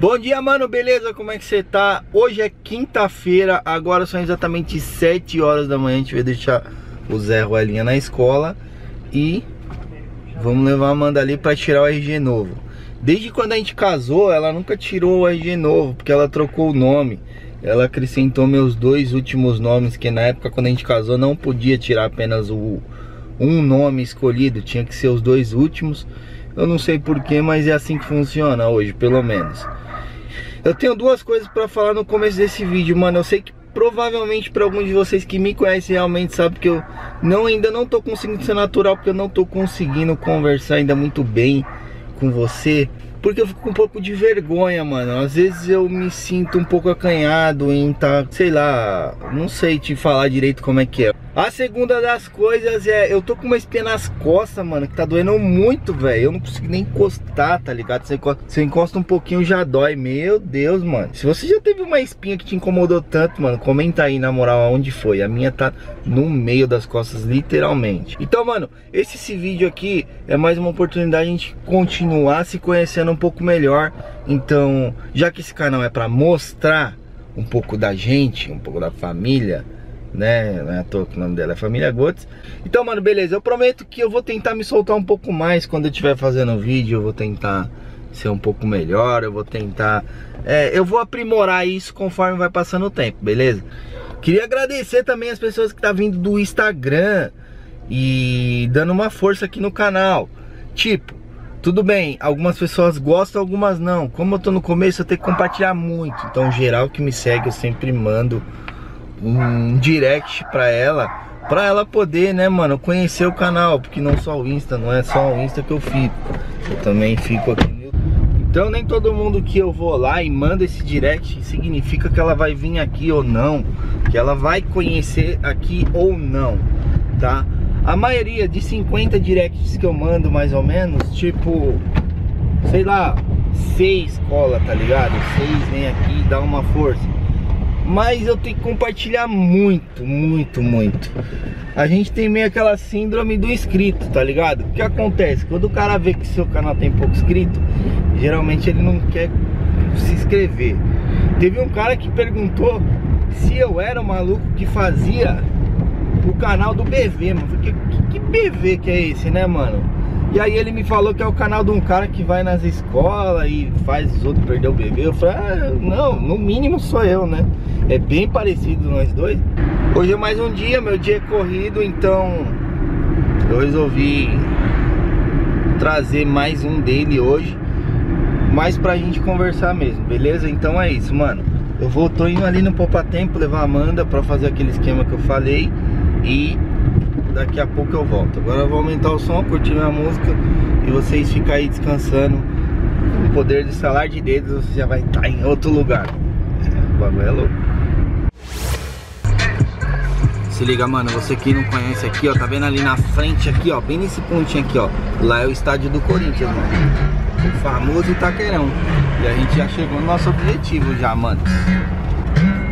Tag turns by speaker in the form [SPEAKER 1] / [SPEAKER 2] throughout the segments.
[SPEAKER 1] Bom dia, mano, beleza? Como é que você tá? Hoje é quinta-feira, agora são exatamente 7 horas da manhã. A gente vai deixar o Zé Ruelinha na escola e vamos levar a Amanda ali pra tirar o RG novo. Desde quando a gente casou, ela nunca tirou o RG novo, porque ela trocou o nome. Ela acrescentou meus dois últimos nomes, que na época quando a gente casou não podia tirar apenas o um nome escolhido, tinha que ser os dois últimos. Eu não sei porquê, mas é assim que funciona hoje, pelo menos. Eu tenho duas coisas pra falar no começo desse vídeo, mano. Eu sei que provavelmente para alguns de vocês que me conhecem realmente sabe que eu não ainda não tô conseguindo ser natural porque eu não tô conseguindo conversar ainda muito bem com você porque eu fico com um pouco de vergonha, mano. Às vezes eu me sinto um pouco acanhado em tá, sei lá, não sei te falar direito como é que é. A segunda das coisas é, eu tô com uma espinha nas costas, mano, que tá doendo muito, velho. Eu não consigo nem encostar, tá ligado? Você encosta um pouquinho já dói. Meu Deus, mano. Se você já teve uma espinha que te incomodou tanto, mano, comenta aí na moral aonde foi. A minha tá no meio das costas, literalmente. Então, mano, esse, esse vídeo aqui é mais uma oportunidade de a gente continuar se conhecendo um pouco melhor. Então, já que esse canal é pra mostrar um pouco da gente, um pouco da família né? Não é à toa que o nome dela é Família Gotes. Então, mano, beleza. Eu prometo que eu vou tentar me soltar um pouco mais quando eu estiver fazendo o vídeo. Eu vou tentar ser um pouco melhor. Eu vou tentar. É, eu vou aprimorar isso conforme vai passando o tempo, beleza? Queria agradecer também as pessoas que tá vindo do Instagram e dando uma força aqui no canal. Tipo, tudo bem, algumas pessoas gostam, algumas não. Como eu tô no começo, eu tenho que compartilhar muito. Então, geral que me segue, eu sempre mando um direct pra ela Pra ela poder, né, mano, conhecer o canal Porque não só o Insta, não é só o Insta que eu fico Eu também fico aqui Então nem todo mundo que eu vou lá e manda esse direct Significa que ela vai vir aqui ou não Que ela vai conhecer aqui ou não, tá? A maioria de 50 directs que eu mando mais ou menos Tipo, sei lá, 6 cola, tá ligado? 6 vem aqui dá uma força mas eu tenho que compartilhar muito, muito, muito A gente tem meio aquela síndrome do inscrito, tá ligado? O que acontece? Quando o cara vê que seu canal tem pouco inscrito Geralmente ele não quer se inscrever Teve um cara que perguntou se eu era o maluco que fazia o canal do BV, mano que, que, BV que é esse, né, mano? E aí ele me falou que é o canal de um cara que vai nas escolas e faz os outros perder o bebê. Eu falei, ah, não, no mínimo sou eu, né? É bem parecido nós dois. Hoje é mais um dia, meu dia é corrido, então eu resolvi trazer mais um dele hoje. Mais pra gente conversar mesmo, beleza? Então é isso, mano. Eu vou, tô indo ali no Poupa Tempo levar a Amanda pra fazer aquele esquema que eu falei. E daqui a pouco eu volto. Agora eu vou aumentar o som, curtir minha música e vocês ficam aí descansando. Com o poder do salar de dedos, você já vai estar tá em outro lugar. É, o bagulho é louco. Se liga, mano, você que não conhece aqui, ó, tá vendo ali na frente aqui, ó, bem nesse pontinho aqui, ó. Lá é o estádio do Corinthians, mano. O famoso Itaquerão. E a gente já chegou no nosso objetivo já, mano.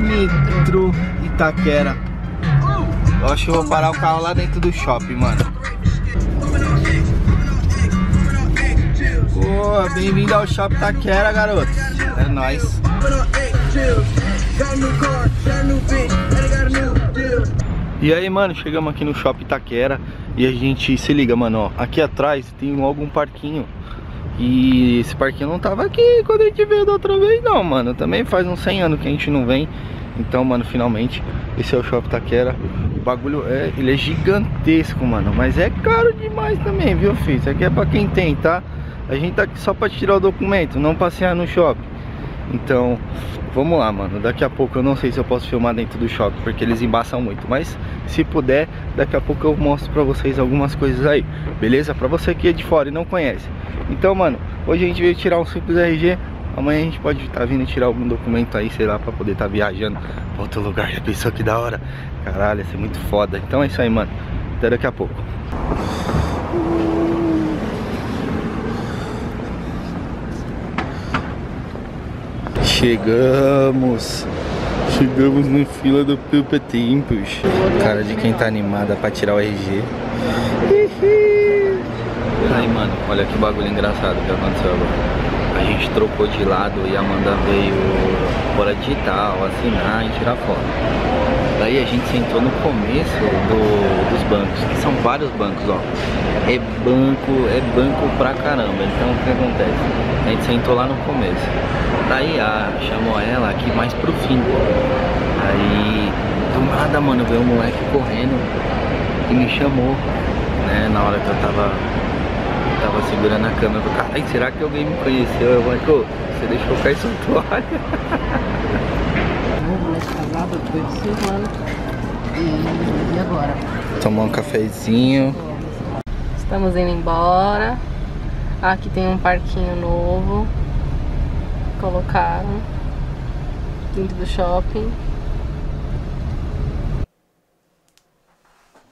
[SPEAKER 1] Nitro Itaquera eu acho que vou parar o carro lá dentro do shopping, mano. Pô, bem-vindo ao Shopping Taquera, garoto. É nóis. E aí, mano, chegamos aqui no Shopping Taquera e a gente se liga, mano, ó. Aqui atrás tem algum parquinho. E esse parquinho não tava aqui quando a gente veio da outra vez, não, mano. Também faz uns 100 anos que a gente não vem. Então, mano, finalmente, esse é o Shopping Taquera bagulho é, ele é gigantesco, mano. Mas é caro demais também, viu, filho? Isso aqui é pra quem tem, tá? A gente tá aqui só pra tirar o documento, não passear no shopping. Então, vamos lá, mano. Daqui a pouco eu não sei se eu posso filmar dentro do shopping, porque eles embaçam muito. Mas, se puder, daqui a pouco eu mostro pra vocês algumas coisas aí, beleza? Pra você que é de fora e não conhece. Então, mano, hoje a gente veio tirar um simples RG Amanhã a gente pode estar tá vindo tirar algum documento aí, sei lá, pra poder estar tá viajando pra outro lugar. Já pensou que da hora? Caralho, ia ser muito foda. Então é isso aí, mano. Até daqui a pouco. Chegamos. Chegamos no fila do Pupa Tempos. Cara de quem tá animada pra tirar o RG. Aí, mano, olha que bagulho engraçado que aconteceu agora. A gente trocou de lado e a Amanda veio para digital, assinar e tirar foto. Daí a gente sentou no começo do, dos bancos, que são vários bancos, ó. É banco, é banco pra caramba. Então o que acontece? A gente sentou lá no começo. Daí a chamou ela aqui mais pro fim. Aí do nada, mano, veio um moleque correndo e me chamou, né? Na hora que eu tava tava segurando a câmera do carro. Ai, será que alguém me conheceu? Eu falei, você deixou cair sua toalha.
[SPEAKER 2] casado, depois de seis anos. E, e agora?
[SPEAKER 1] Tomar um cafezinho.
[SPEAKER 2] Estamos indo embora. Aqui tem um parquinho novo. Colocaram dentro do shopping.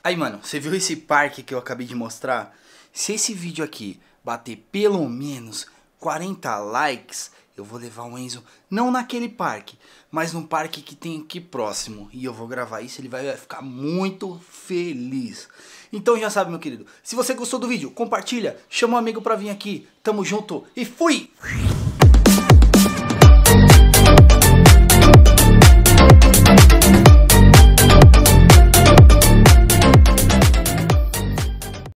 [SPEAKER 1] Aí, mano, você viu esse parque que eu acabei de mostrar? Se esse vídeo aqui bater pelo menos 40 likes, eu vou levar o Enzo não naquele parque, mas num parque que tem aqui próximo. E eu vou gravar isso, ele vai ficar muito feliz. Então já sabe, meu querido, se você gostou do vídeo, compartilha, chama um amigo pra vir aqui. Tamo junto e fui!